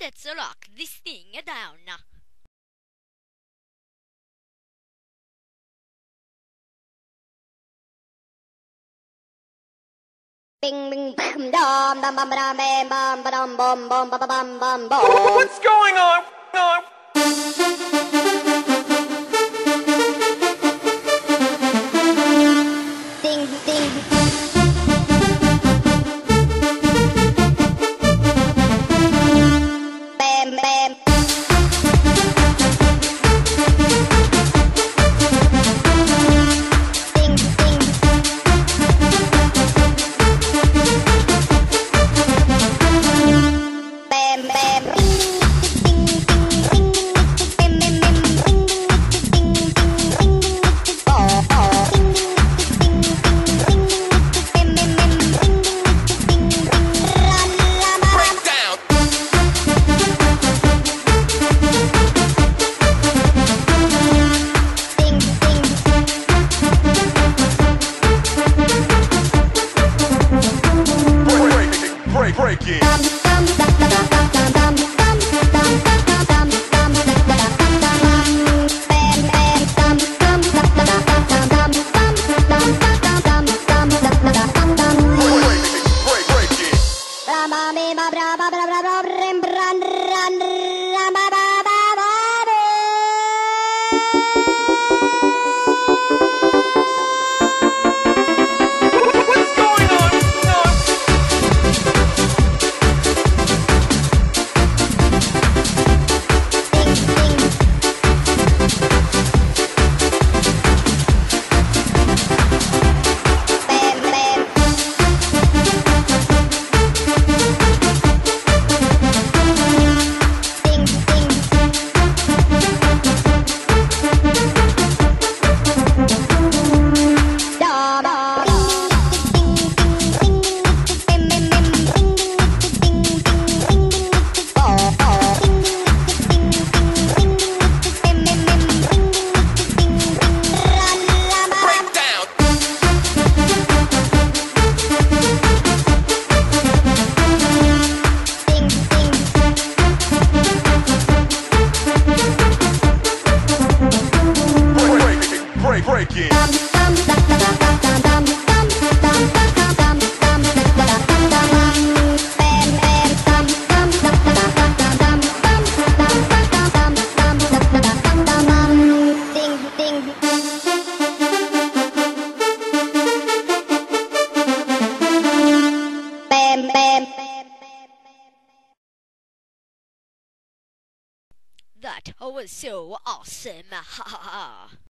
Let's lock this thing down. Bing bing bam dum dum bum bam bam bum bum bum bum bum bum bum bum. What's going on? on? Ding ding. Break, it. It. What's That was so awesome. Ha ha ha.